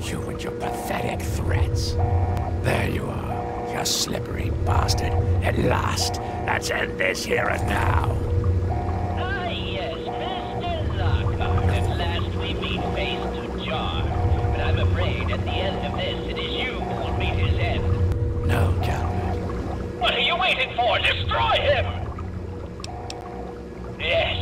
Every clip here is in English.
You and your pathetic threats. There you are, you slippery bastard. At last, let's end this here and now. Ah, yes, Mr. Lockheart. At last we meet face to jar. But I'm afraid at the end of this, it is you who will meet his end. No, Calvert. What are you waiting for? Destroy him! Yes,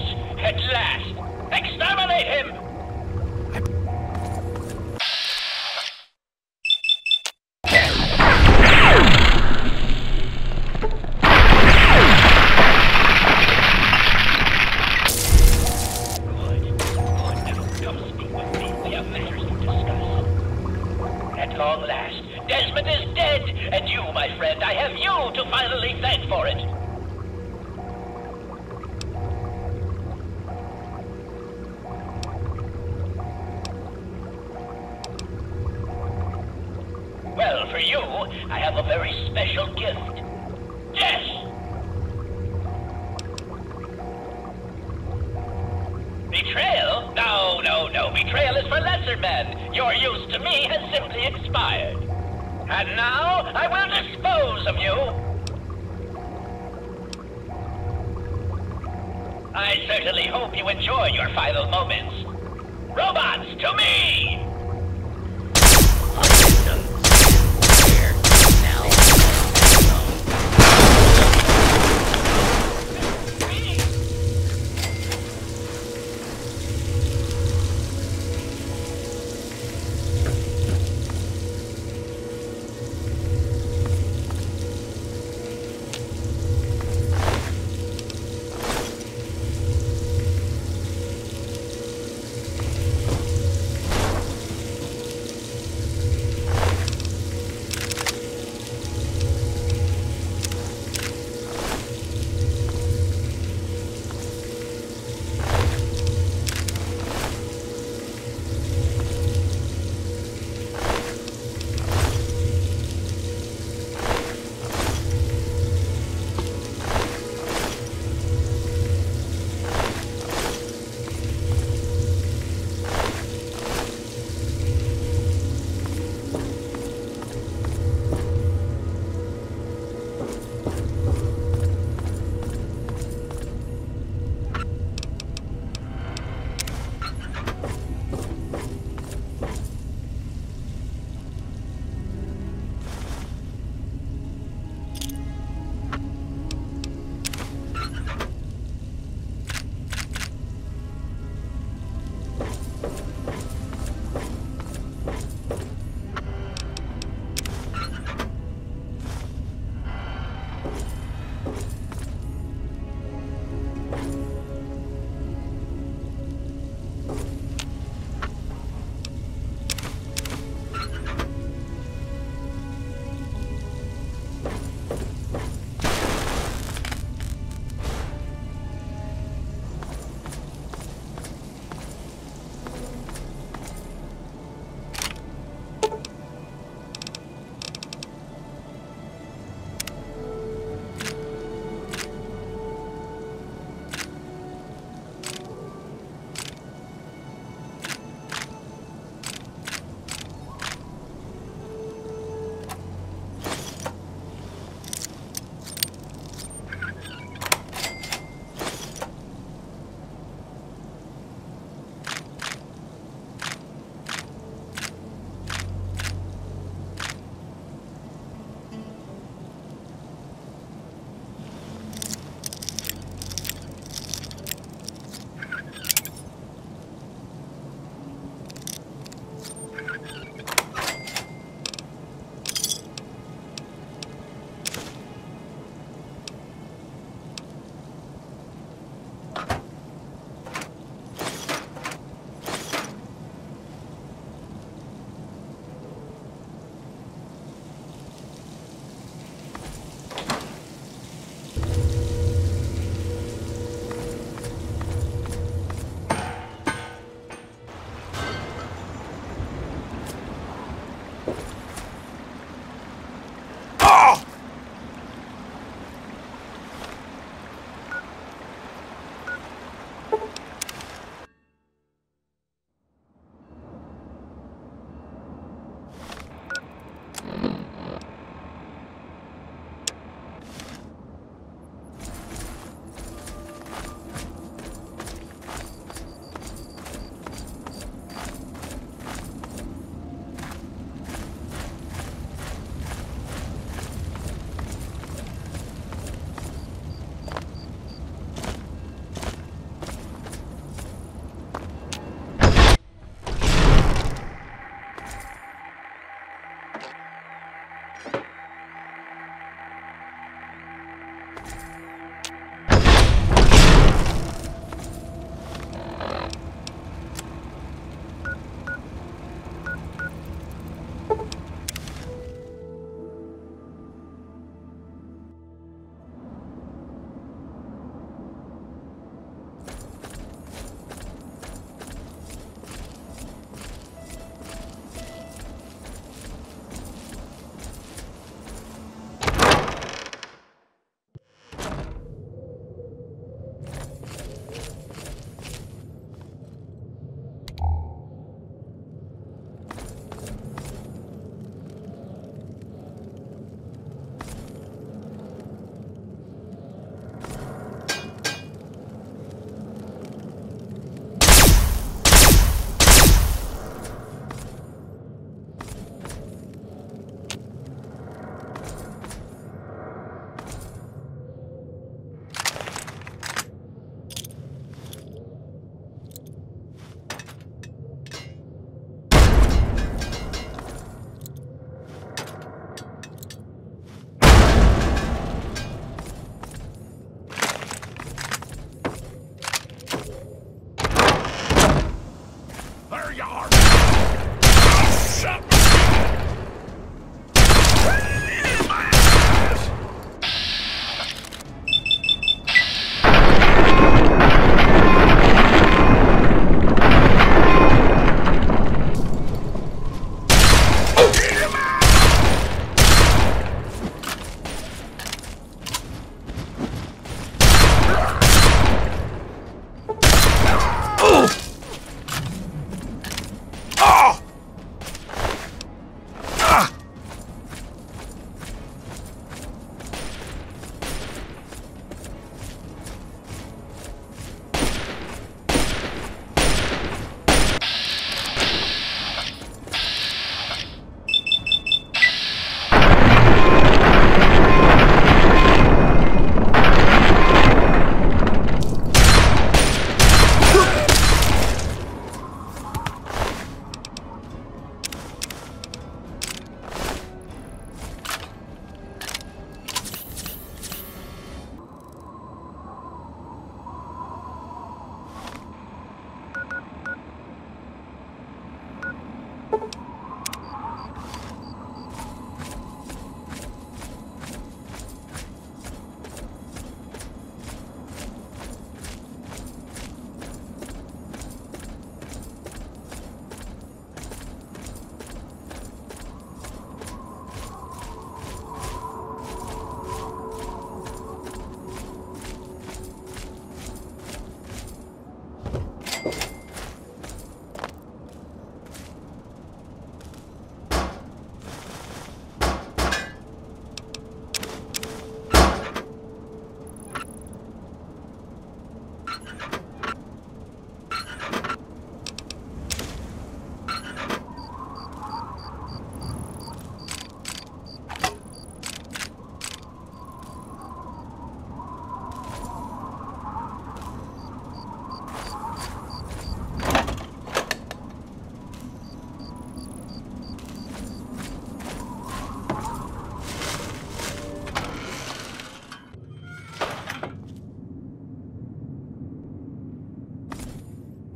of you. I certainly hope you enjoy your final moments. Robots, to me!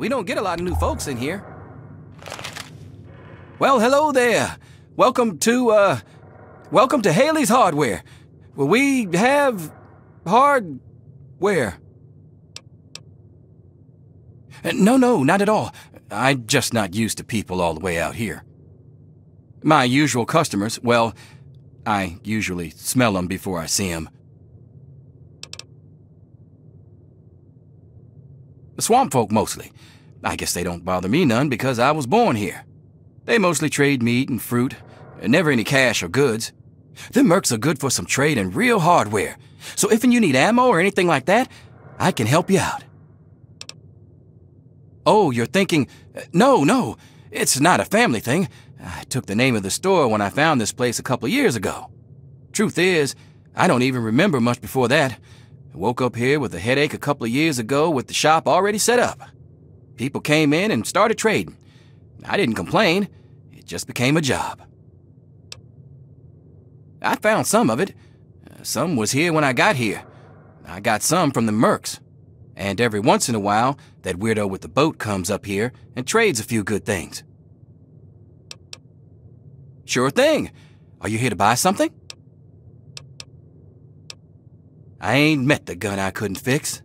We don't get a lot of new folks in here. Well, hello there. Welcome to, uh, welcome to Haley's Hardware, Well, we have hardware. Uh, No, no, not at all. I'm just not used to people all the way out here. My usual customers, well, I usually smell them before I see them. The swamp folk mostly. I guess they don't bother me none because I was born here. They mostly trade meat and fruit, and never any cash or goods. Them mercs are good for some trade and real hardware. So if you need ammo or anything like that, I can help you out. Oh, you're thinking, no, no, it's not a family thing. I took the name of the store when I found this place a couple years ago. Truth is, I don't even remember much before that. I woke up here with a headache a couple of years ago with the shop already set up. People came in and started trading. I didn't complain, it just became a job. I found some of it. Uh, Some was here when I got here. I got some from the Mercs. And every once in a while, that weirdo with the boat comes up here and trades a few good things. Sure thing. Are you here to buy something? I ain't met the gun I couldn't fix.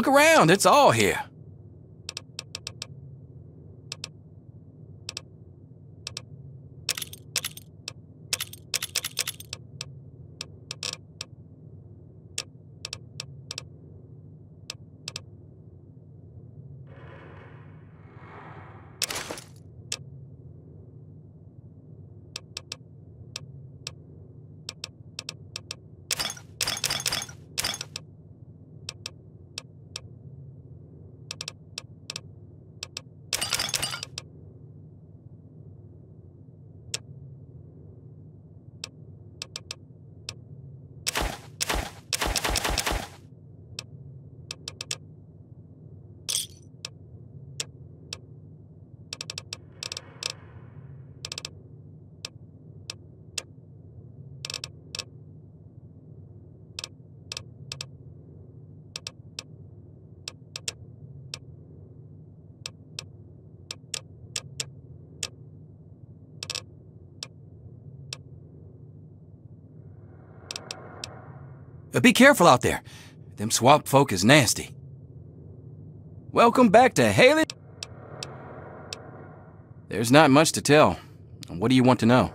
Look around, it's all here. Uh, Be careful out there. Them swamp folk is nasty. Welcome back to Haley. There's not much to tell. What do you want to know?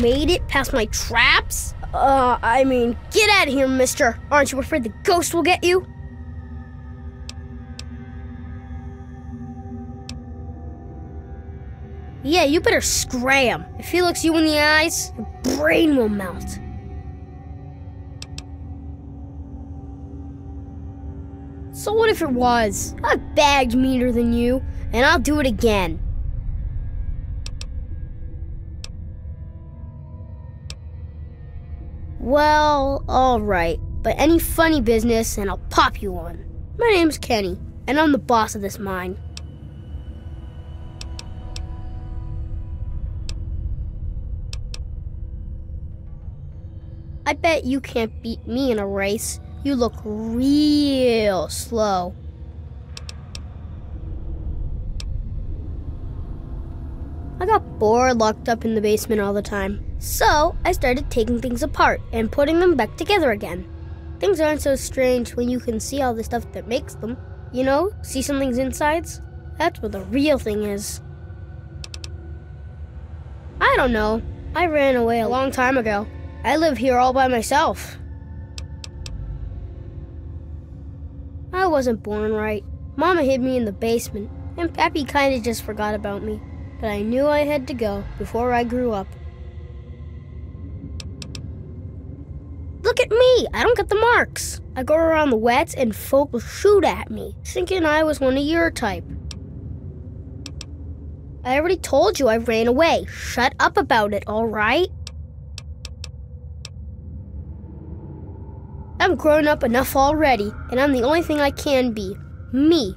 Made it past my traps? Uh, I mean, get out of here, mister. Aren't you afraid the ghost will get you? Yeah, you better scram. If he looks you in the eyes, your brain will melt. So what if it was? I've bagged meaner than you, and I'll do it again. Well, alright. But any funny business, and I'll pop you one. My name's Kenny, and I'm the boss of this mine. I bet you can't beat me in a race. You look real slow. Got bored locked up in the basement all the time. So I started taking things apart and putting them back together again. Things aren't so strange when you can see all the stuff that makes them. You know, see something's insides? That's what the real thing is. I don't know. I ran away a long time ago. I live here all by myself. I wasn't born right. Mama hid me in the basement, and Pappy kinda just forgot about me. But I knew I had to go before I grew up. Look at me! I don't get the marks. I go around the wets and folk will shoot at me, thinking I was one of your type. I already told you I ran away. Shut up about it, alright? I'm grown up enough already, and I'm the only thing I can be. Me.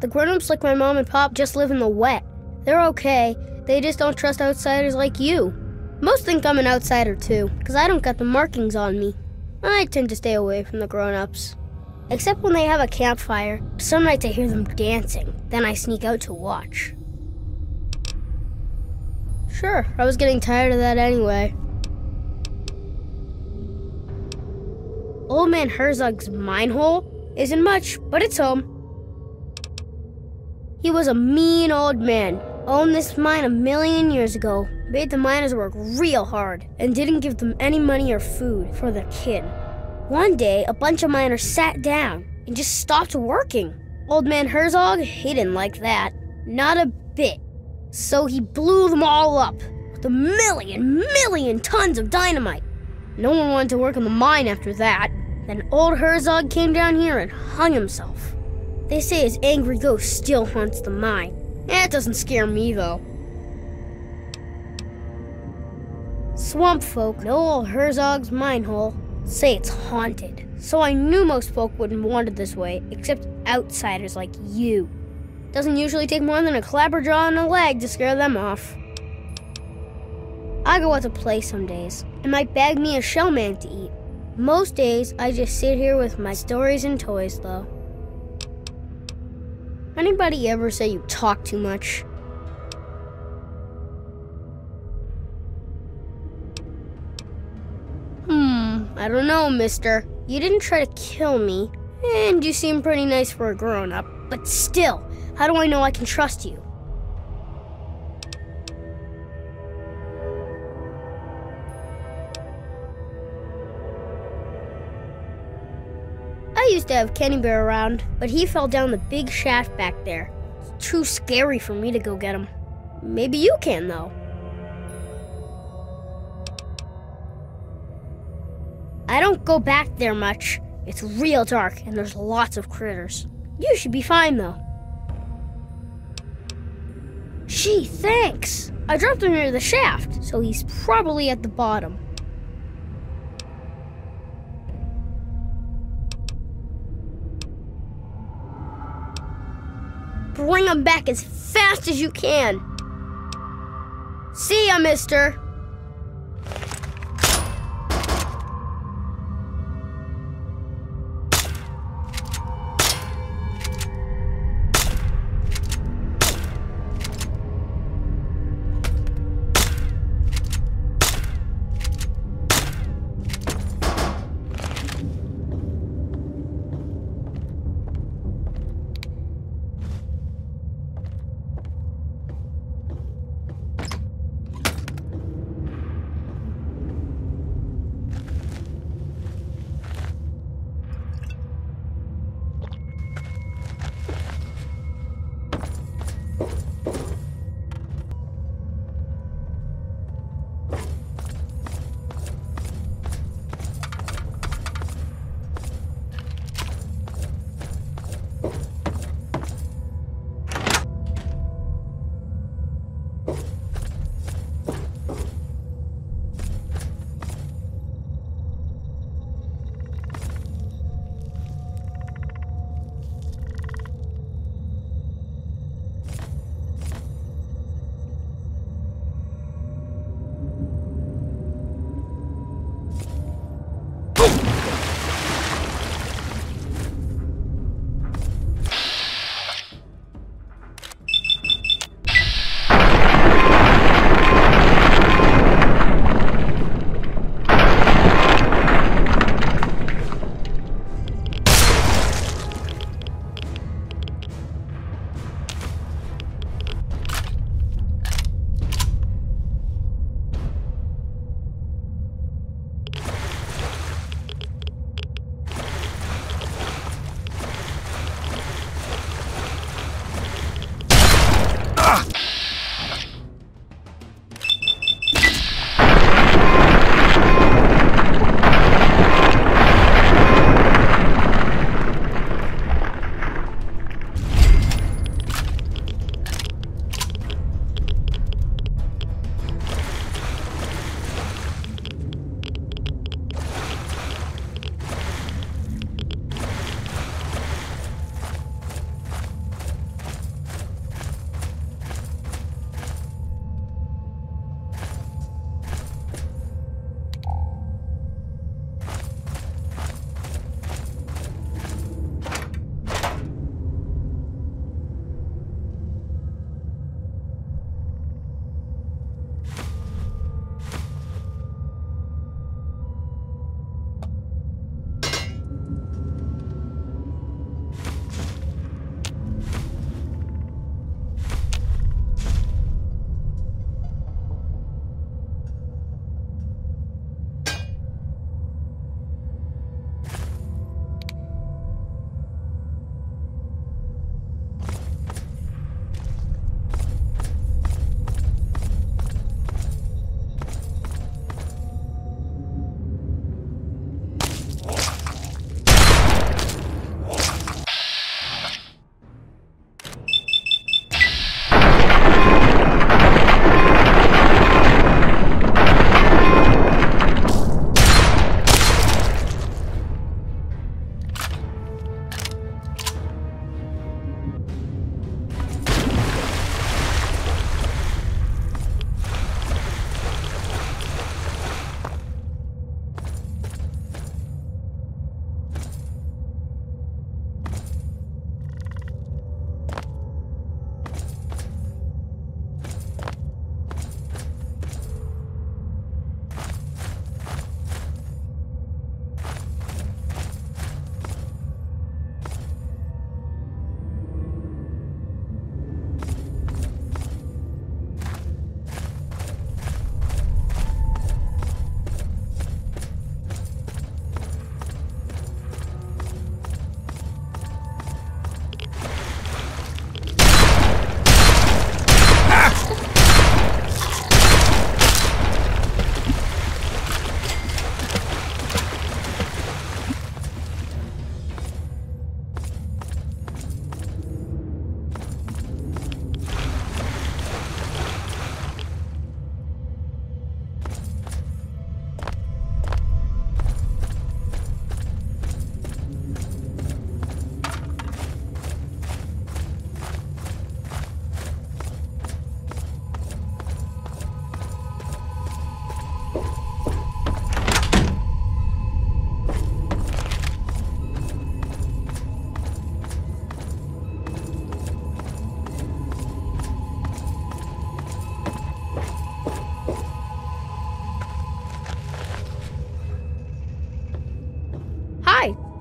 The grown-ups like my mom and pop just live in the wet. They're okay. They just don't trust outsiders like you. Most think I'm an outsider too, because I don't got the markings on me. I tend to stay away from the grown-ups. Except when they have a campfire. Some nights I hear them dancing. Then I sneak out to watch. Sure, I was getting tired of that anyway. Old Man Herzog's mine hole isn't much, but it's home. He was a mean old man, owned this mine a million years ago, made the miners work real hard, and didn't give them any money or food for their kid. One day, a bunch of miners sat down and just stopped working. Old Man Herzog, he didn't like that. Not a bit. So he blew them all up with a million, million tons of dynamite. No one wanted to work in the mine after that. Then old Herzog came down here and hung himself. They say his angry ghost still haunts the mine. That doesn't scare me, though. Swamp folk know old Herzog's mine hole, say it's haunted. So I knew most folk wouldn't want it this way, except outsiders like you. Doesn't usually take more than a clapperjaw and a leg to scare them off. I go out to play some days, and might bag me a shellman to eat. Most days, I just sit here with my stories and toys, though. Anybody ever say you talk too much? Hmm, I don't know, mister. You didn't try to kill me, and you seem pretty nice for a grown up, but still, how do I know I can trust you? To have Kenny Bear around, but he fell down the big shaft back there. It's too scary for me to go get him. Maybe you can, though. I don't go back there much. It's real dark, and there's lots of critters. You should be fine, though. Gee, thanks. I dropped him near the shaft, so he's probably at the bottom. Bring him back as fast as you can. See ya, mister.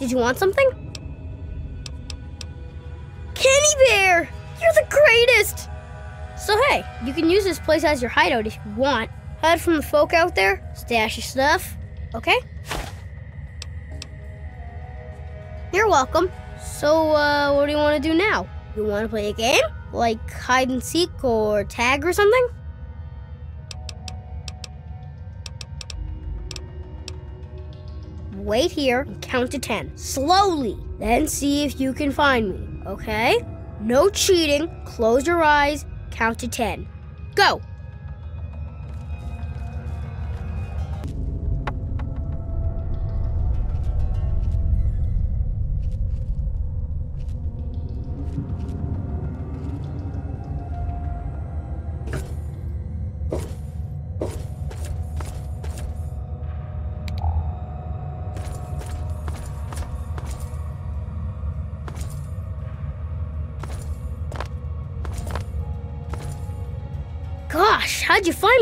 Did you want something? Kenny Bear! You're the greatest! So hey, you can use this place as your hideout if you want. Hide from the folk out there, stash your stuff, okay? You're welcome. So, uh, what do you want to do now? You want to play a game? Like hide and seek or tag or something? Wait here and count to 10. Slowly. Then see if you can find me, okay? No cheating. Close your eyes. Count to 10. Go.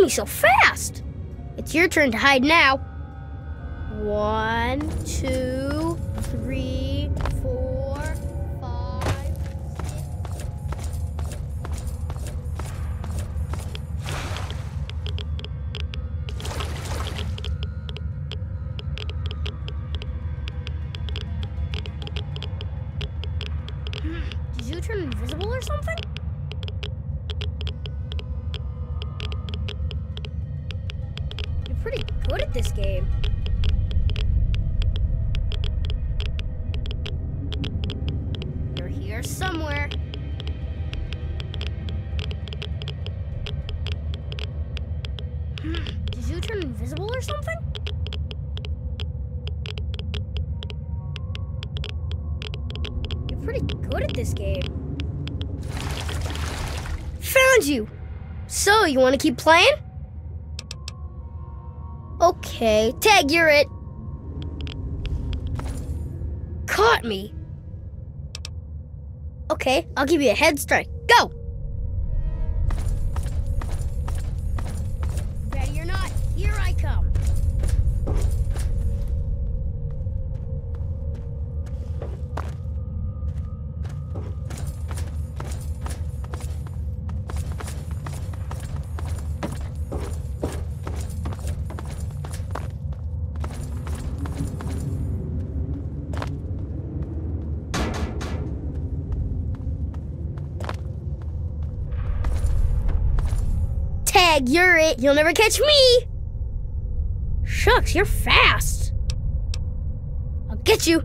Me so fast? It's your turn to hide now. One, two, three, or something? You're pretty good at this game. Found you! So, you want to keep playing? Okay, tag, you're it. Caught me. Okay, I'll give you a head start. Go! You're it. You'll never catch me. Shucks, you're fast. I'll get you.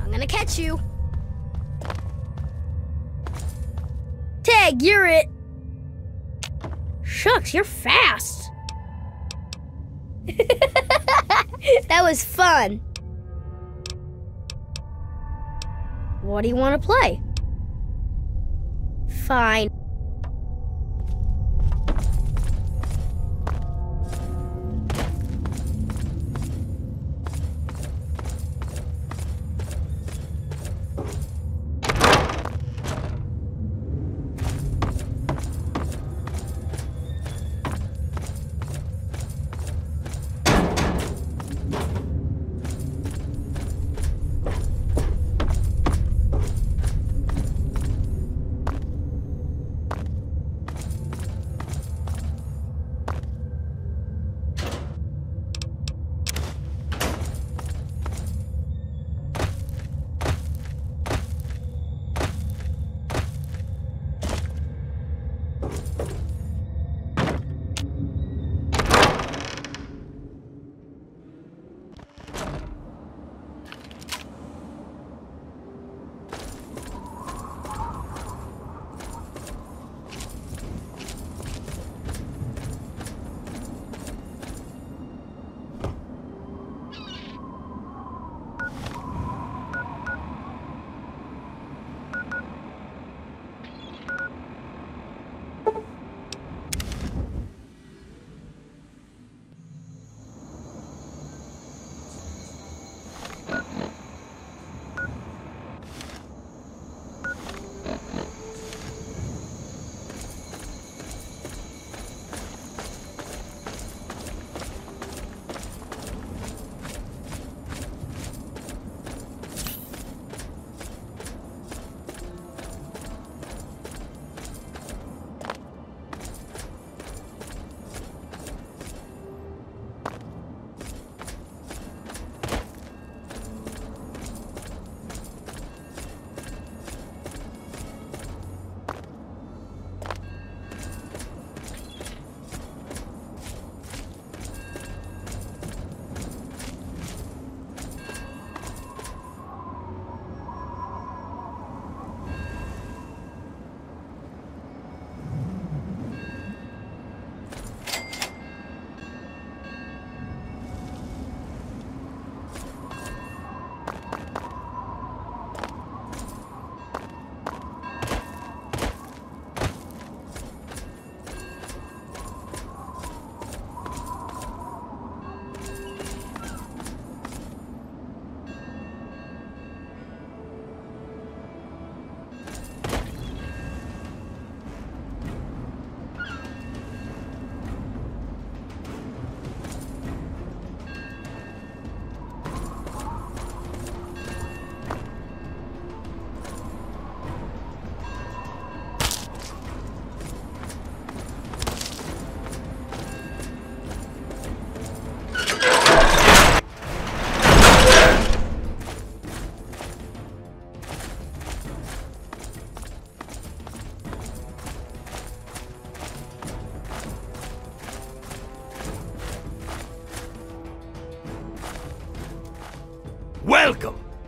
I'm gonna catch you. Tag, you're it. Shucks, you're fast. that was fun. What do you want to play? Fine.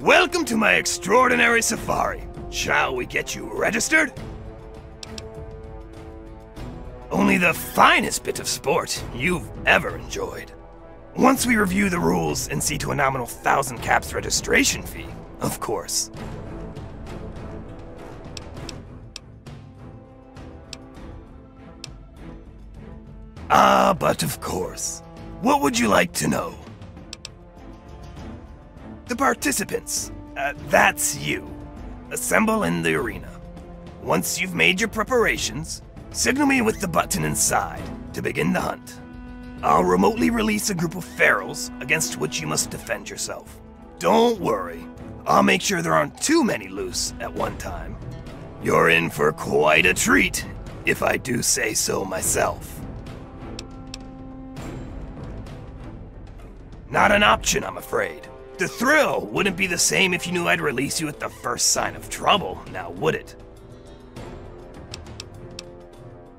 Welcome to my extraordinary safari. Shall we get you registered? Only the finest bit of sport you've ever enjoyed. Once we review the rules and see to a nominal thousand caps registration fee, of course. Ah, but of course. What would you like to know? The participants. Uh, that's you. Assemble in the arena. Once you've made your preparations, signal me with the button inside to begin the hunt. I'll remotely release a group of ferals against which you must defend yourself. Don't worry, I'll make sure there aren't too many loose at one time. You're in for quite a treat, if I do say so myself. Not an option, I'm afraid. The thrill wouldn't be the same if you knew I'd release you at the first sign of trouble, now would it?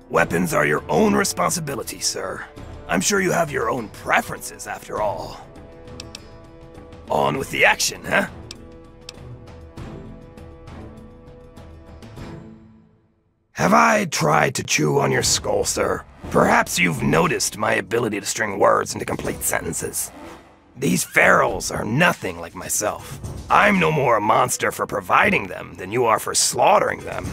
Weapons are your own responsibility, sir. I'm sure you have your own preferences, after all. On with the action, huh? Have I tried to chew on your skull, sir? Perhaps you've noticed my ability to string words into complete sentences. These ferals are nothing like myself. I'm no more a monster for providing them than you are for slaughtering them.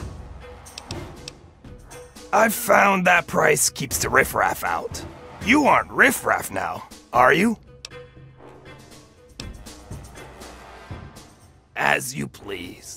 I've found that price keeps the riffraff out. You aren't riffraff now, are you? As you please.